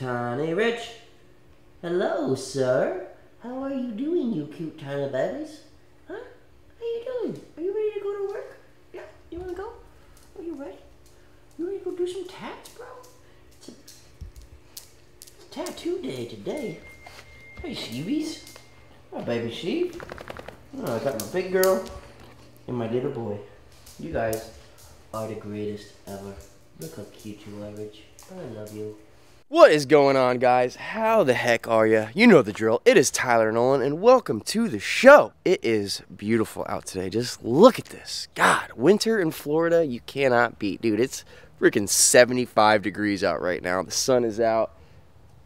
Tiny Rich. Hello, sir. How are you doing, you cute tiny babies? Huh? How you doing? Are you ready to go to work? Yeah, you wanna go? Are you ready? You ready to go do some tats, bro? It's a it's tattoo day today. Hey, sheebies. Oh, baby sheep. Oh, I got my big girl and my little boy. You guys are the greatest ever. Look how cute you are, Rich. I love you. What is going on, guys? How the heck are you? You know the drill. It is Tyler Nolan, and welcome to the show. It is beautiful out today. Just look at this. God, winter in Florida, you cannot beat. Dude, it's freaking 75 degrees out right now. The sun is out.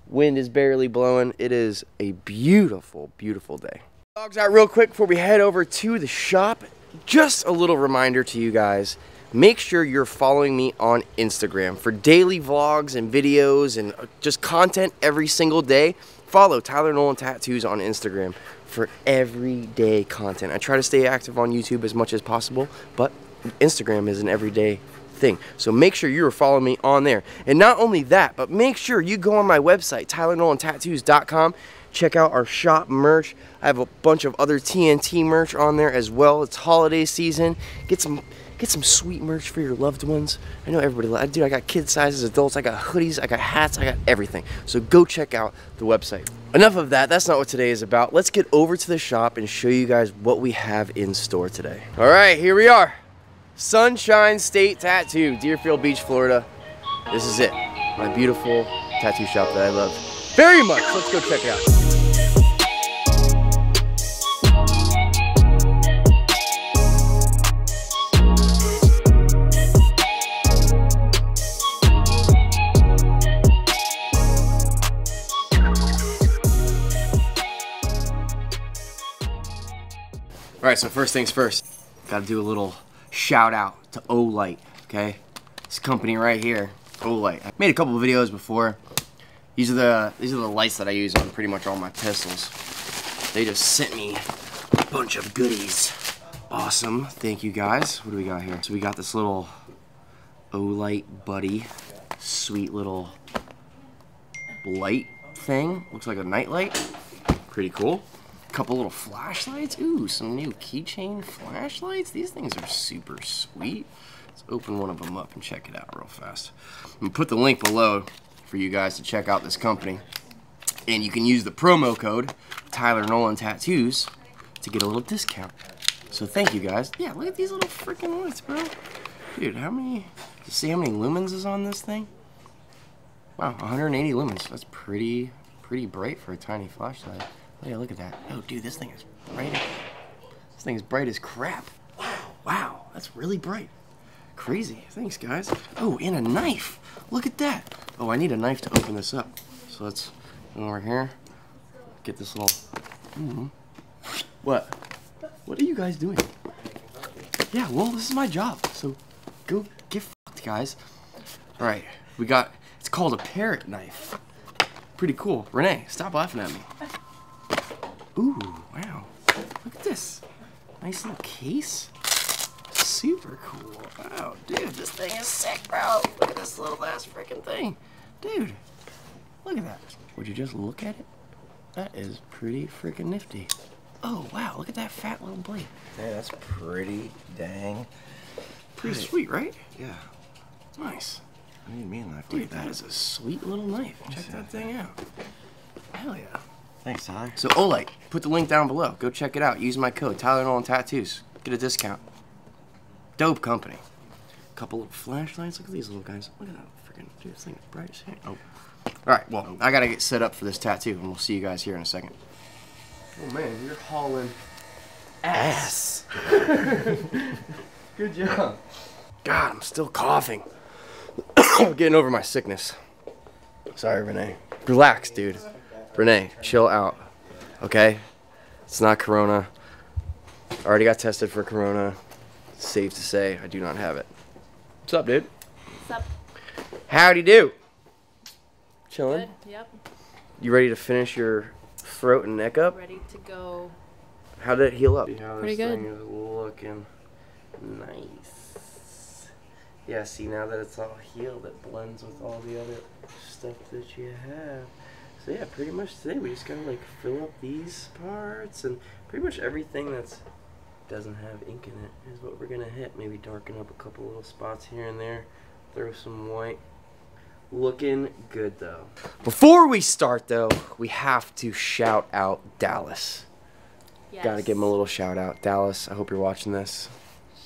Wind is barely blowing. It is a beautiful, beautiful day. Dogs out real quick before we head over to the shop. Just a little reminder to you guys make sure you're following me on Instagram for daily vlogs and videos and uh, just content every single day. Follow Tyler Nolan Tattoos on Instagram for everyday content. I try to stay active on YouTube as much as possible, but Instagram is an everyday thing. So make sure you're following me on there. And not only that, but make sure you go on my website, tylernolantattoos.com. Check out our shop merch. I have a bunch of other TNT merch on there as well. It's holiday season. Get some get some sweet merch for your loved ones. I know everybody, dude, I got kid sizes, adults, I got hoodies, I got hats, I got everything. So go check out the website. Enough of that, that's not what today is about. Let's get over to the shop and show you guys what we have in store today. All right, here we are. Sunshine State Tattoo, Deerfield Beach, Florida. This is it, my beautiful tattoo shop that I love very much. Let's go check it out. Right, so first things first, gotta do a little shout out to Olight, okay? This company right here, Olight. I made a couple videos before. These are the these are the lights that I use on pretty much all my pistols. They just sent me a bunch of goodies. Awesome, thank you guys. What do we got here? So we got this little Olight Buddy, sweet little light thing. Looks like a night light. Pretty cool couple little flashlights. Ooh, some new keychain flashlights. These things are super sweet. Let's open one of them up and check it out real fast. I'm gonna put the link below for you guys to check out this company. And you can use the promo code Tyler Nolan Tattoos to get a little discount. So thank you guys. Yeah, look at these little freaking lights, bro. Dude, how many, see how many lumens is on this thing? Wow, 180 lumens. That's pretty, pretty bright for a tiny flashlight. Yeah, look at that. Oh, dude, this thing is bright. This thing is bright as crap. Wow, wow, that's really bright. Crazy. Thanks, guys. Oh, and a knife. Look at that. Oh, I need a knife to open this up. So let's go over here. Get this little. Mm -hmm. What? What are you guys doing? Yeah, well, this is my job. So go get fucked, guys. All right, we got. It's called a parrot knife. Pretty cool. Renee, stop laughing at me. Ooh, wow. Look at this. Nice little case. Super cool. Wow, dude, this thing is sick, bro. Look at this little ass freaking thing. Dude, look at that. Would you just look at it? That is pretty freaking nifty. Oh, wow, look at that fat little blade. Yeah, that's pretty dang. Pretty sweet, right? Yeah. Nice. I need me a knife Dude, like that is a sweet little knife. Check that thing out. Hell yeah. Thanks, Tyler. So Olight, put the link down below. Go check it out. Use my code, Tyler Nolan Tattoos. Get a discount. Dope company. Couple of flashlights. Look at these little guys. Look at that freaking dude. This thing is bright as heck. Oh. Alright, well, I gotta get set up for this tattoo, and we'll see you guys here in a second. Oh man, you're hauling ass. Good job. God, I'm still coughing. Getting over my sickness. Sorry, Renee. Relax, dude. Renee, chill out. Okay? It's not corona. I already got tested for corona. It's safe to say I do not have it. What's up, dude? What's up? Howdy do. Chilling? Good, yep. You ready to finish your throat and neck up? Ready to go. How did it heal up? See how Pretty this good. thing is looking nice. Yeah, see now that it's all healed, it blends with all the other stuff that you have. So yeah, pretty much today we just gotta like fill up these parts and pretty much everything that's doesn't have ink in it is what we're gonna hit. Maybe darken up a couple little spots here and there. Throw some white. Looking good though. Before we start, though, we have to shout out Dallas. Yes. Gotta give him a little shout out. Dallas, I hope you're watching this.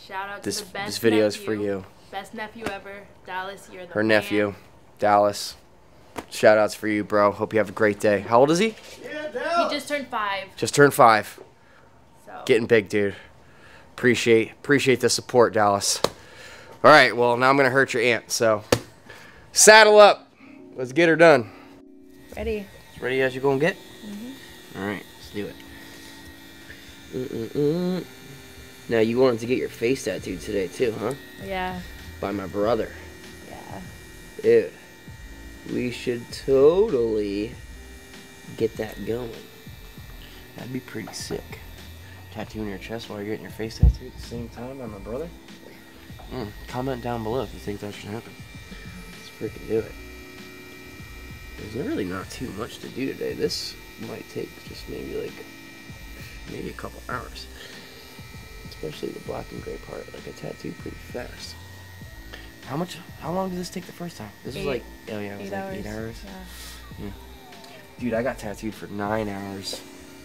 Shout out This to the best this video is for you. Best nephew ever, Dallas. You're the Her man. nephew, Dallas. Shout outs for you, bro. Hope you have a great day. How old is he? He just turned five, Just turned five. so Getting big, dude. Appreciate appreciate the support, Dallas. All right, well now I'm gonna hurt your aunt. So saddle up. Let's get her done. ready. As ready as you're gonna get? Mm-hmm. All right, let's do it. Mm-mm-mm. Now you wanted to get your face tattooed today too, huh? Yeah, By my brother. yeah. Ew. We should totally get that going. That'd be pretty sick. Tattooing your chest while you're getting your face tattooed at the same time by my brother? Mm. Comment down below if you think that should happen. Let's freaking do it. There's really not too much to do today. This might take just maybe like maybe a couple hours. Especially the black and gray part. Like I tattooed pretty fast. How much? How long did this take the first time? This was like oh yeah, it was Eight like hours. eight hours. Yeah. Hmm. Dude, I got tattooed for nine hours.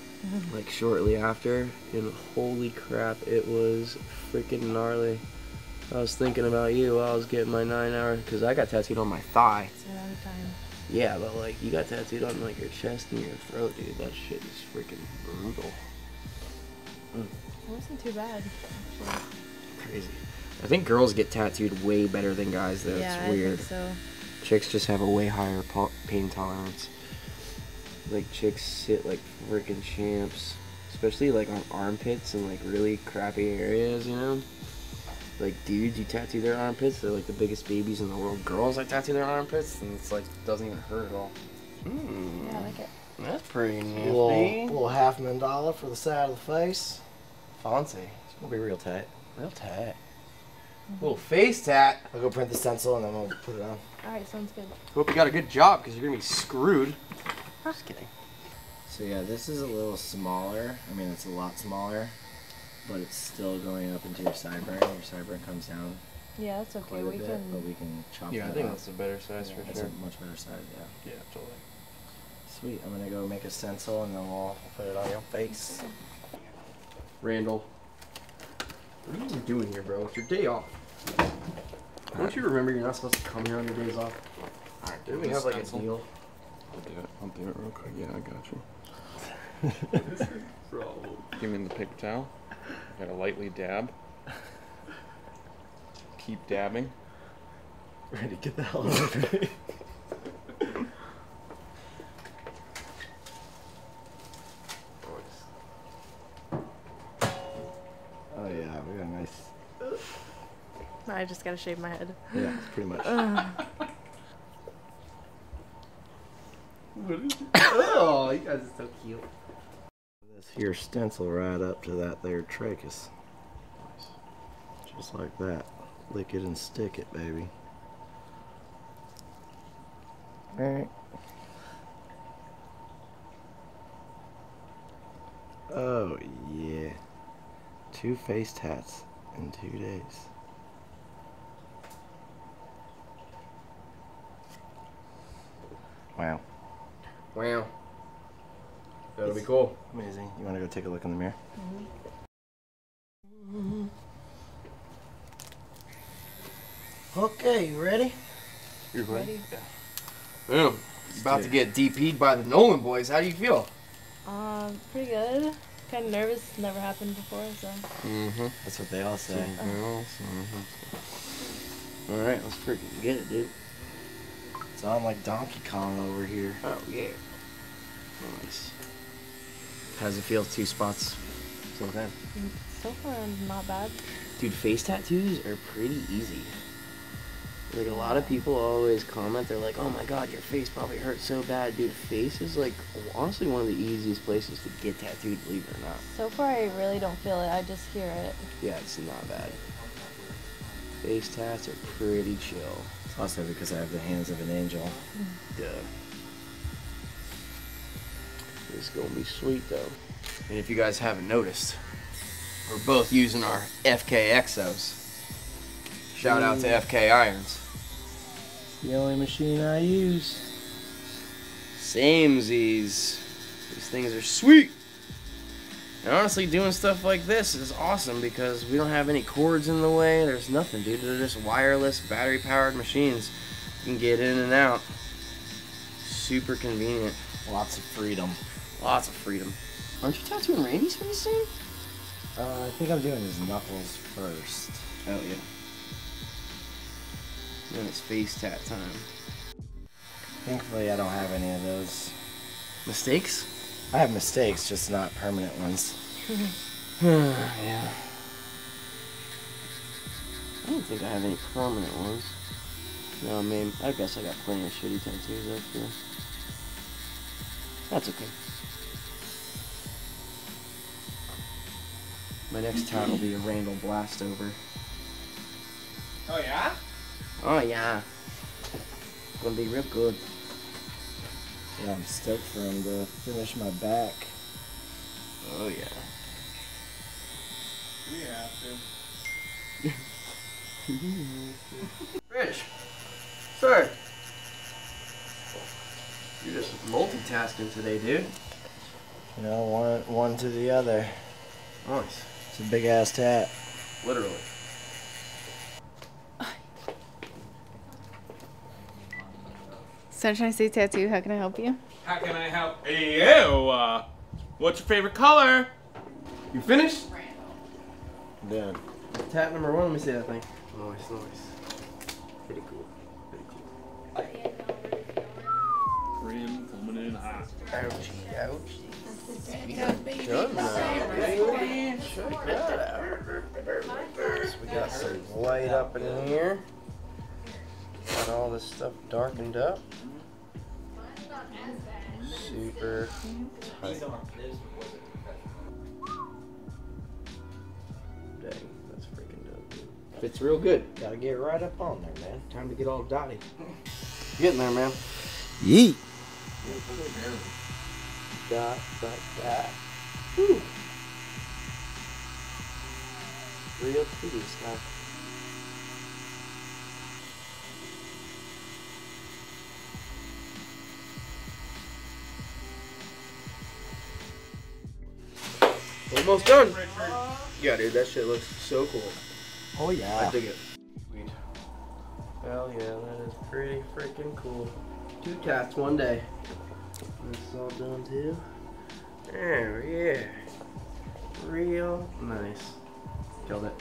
like shortly after, and holy crap, it was freaking gnarly. I was thinking about you while I was getting my nine hour because I got tattooed on my thigh. It's a long time. Yeah, but like you got tattooed on like your chest and your throat, dude. That shit is freaking brutal. It wasn't too bad. Actually. Crazy. I think girls get tattooed way better than guys though. yeah, it's weird. I think so. Chicks just have a way higher pain tolerance. Like chicks sit like freaking champs, especially like on armpits and like really crappy areas, you know. Like dudes, you tattoo their armpits, they're like the biggest babies in the world. Girls, like tattoo their armpits, and it's like doesn't even hurt at all. Mm, Yeah, I like it. that's pretty nifty. little, little half mandala for the side of the face. Fancy, It's gonna be real tight. real tat. Little face tat. I'll go print the stencil and then we'll put it on. All right, sounds good. Hope you got a good job because you're gonna be screwed. Just kidding. So yeah, this is a little smaller. I mean, it's a lot smaller, but it's still going up into your sideburn. Your sideburn comes down Yeah, that's okay. quite a We bit, can. but we can chop Yeah, I think off. that's a better size Yeah, for that's sure. a much better size. Yeah. Yeah, totally. Sweet. I'm gonna go make a stencil and then we'll put it on your face. Randall. What are you doing here, bro? It's your day off. Don't you remember you're not supposed to come here on your days off? Alright, Didn't we have like a deal? I'll do it. I'll do it real quick. Yeah, I got you. Bro. Give me the paper towel. Gotta lightly dab. Keep dabbing. Ready, get the hell out of me. Oh yeah, we got a nice. I just gotta shave my head. Yeah, it's pretty much. oh, you guys are so cute. this here stencil right up to that there trachea. Just like that. Lick it and stick it, baby. Alright. Oh yeah. Two face tats in two days. Wow. Wow. That'll be cool. Amazing. You wanna go take a look in the mirror? Mhm. Okay, you ready? You're Ready? Yeah. About to get DP'd by the Nolan boys. How do you feel? Um, pretty good. Kind of nervous. Never happened before, so. Mm-hmm. That's what they all say. Alright, let's freaking get it, dude. It's on like Donkey Kong over here. Oh yeah. Nice. How does it feel? Two spots. Same time. So far, not bad. Dude, face tattoos are pretty easy. Like a lot of people always comment, they're like, "Oh my god, your face probably hurts so bad." Dude, face is like honestly one of the easiest places to get tattooed, believe it or not. So far, I really don't feel it. I just hear it. Yeah, it's not bad. Face tats are pretty chill. Also because I have the hands of an angel. Duh. It's gonna be sweet though. And if you guys haven't noticed, we're both using our FK Exos. Shout out to FK Irons. The only machine I use. Samesies. These things are sweet. And honestly, doing stuff like this is awesome because we don't have any cords in the way. There's nothing, dude. They're just wireless, battery powered machines. You can get in and out. Super convenient. Lots of freedom. Lots of freedom. Aren't you tattooing Randy's face soon? Uh, I think I'm doing his knuckles first. Oh, yeah. Then it's face tat time. Thankfully, I don't have any of those. Mistakes? I have mistakes, just not permanent ones. yeah. I don't think I have any permanent ones. No, I mean, I guess I got plenty of shitty tattoos up here. That's okay. My next tat will be a Randall Blastover. Oh yeah? Oh yeah. It's Gonna be real good. Yeah, I'm stoked for him to finish my back. Oh yeah. We have to. Rich. Sir. You're just multitasking today, dude. You know, one one to the other. Nice. It's a big ass tat. Literally. Sunshine State Tattoo, how can I help you? How can I help you? Uh, what's your favorite color? You finished? Done. Tat number one, let me see that thing. Nice, nice. Pretty cool. Pretty cool. Grim, coming in hot. Ouchie, ouchie. Done now. Check that out. So we got some light up in here. Got all this stuff darkened up. Super tight. Dang, that's freaking dope. dude. Fits real good. Gotta get right up on there, man. Time to get all dotty. Getting there, man. Yeet. Dot, dot, dot. Whew. Real pretty stuff. Almost done. Yeah, dude, that shit looks so cool. Oh yeah. I yeah. dig it. Sweet. Hell yeah, that is pretty freaking cool. Two tats one day. This is all done too. Oh yeah. Real nice. Killed it.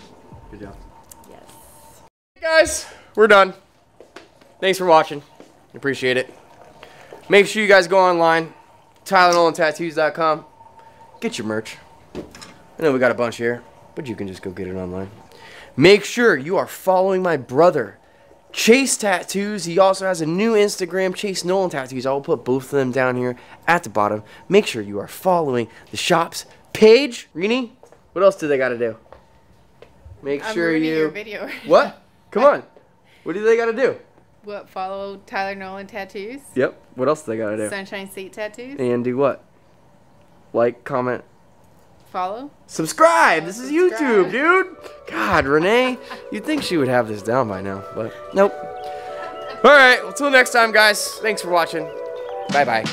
Good job. Yes. guys, we're done. Thanks for watching. Appreciate it. Make sure you guys go online, TylerNolanTattoos.com. Get your merch. I know we got a bunch here, but you can just go get it online. Make sure you are following my brother, Chase Tattoos. He also has a new Instagram, Chase Nolan Tattoos. I will put both of them down here at the bottom. Make sure you are following the shop's page. Rini, what else do they got to do? Make I'm sure you. your video. What? Come on. What do they got to do? What? Follow Tyler Nolan Tattoos. Yep. What else do they got to do? Sunshine State Tattoos. And do what? Like, comment, Follow. subscribe. This is Subscribe. YouTube, dude. God, Renee, you'd think she would have this down by now, but nope. All right. until next time, guys. Thanks for watching. Bye bye.